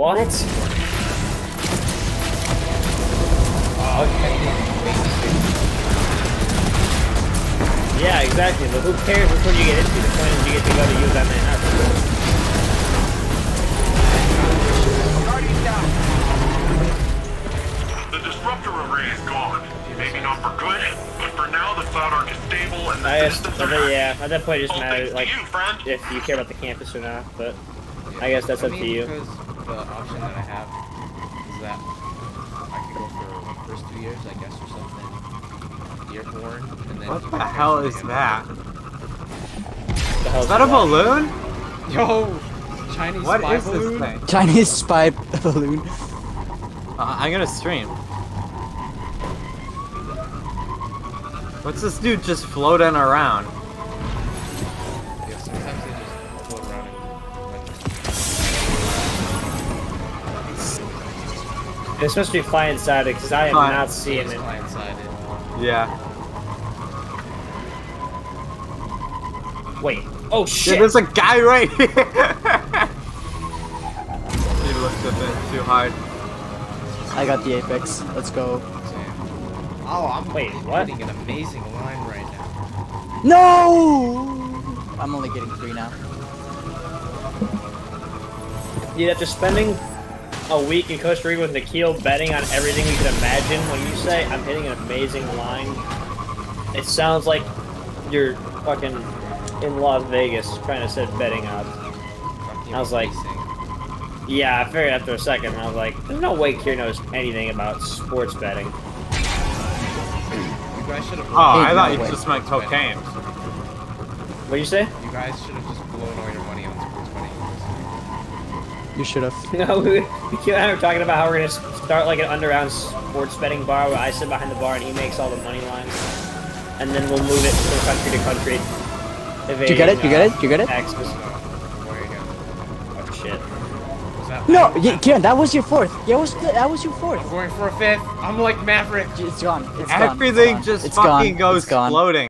What? Ah, yeah, exactly. But who cares which one you get into? The point is you get to go to use that man up. The disruptor array is gone. Maybe not for good, but for now the CloudArk is stable and the I guess, systems I are yeah, at that point it just All matters, like, you, if you care about the campus or not, but I guess that's I up mean, to you. Because the option that I have is that I could go for first two years, I guess, or something. Dearborn, and then. What the hell is to that? The hell's Is that a balloon? Yo, Chinese What spy is this balloon? thing? Chinese spy balloon. Uh, I'm gonna stream. What's this dude just floating around? It's supposed to be flying inside it because I am Fine. not seeing it's it. fly inside it. Yeah. Wait. Oh Dude, shit! there's a guy right here! he looked a bit too hard. I got the apex. Let's go. Oh, I'm Wait, what? hitting an amazing line right now. No! I'm only getting three now. Dude, after spending a week in Costa Rica with Nikhil betting on everything you could imagine, when you say I'm hitting an amazing line, it sounds like you're fucking in Las Vegas trying to set betting odds. I was like- Yeah, I figured after a second, I was like, there's no way Kier knows anything about sports betting. You guys should have. Oh, I thought you way. just meant cocaine. What'd you say? You guys should have just blown all your money on sports betting. You should have. No, we, Nikhil and I were talking about how we're gonna start like an underground sports betting bar where I sit behind the bar and he makes all the money lines, and then we'll move it from country to country. Did you get it? You get it? Uh, you get it? Taxes. Where you going? Oh shit. No, yeah, Kieran, that was your fourth. Yeah, was that was your fourth. I'm going for a fifth. I'm like Maverick. It's gone. It's. Everything gone. just It's fucking gone. goes It's gone. floating.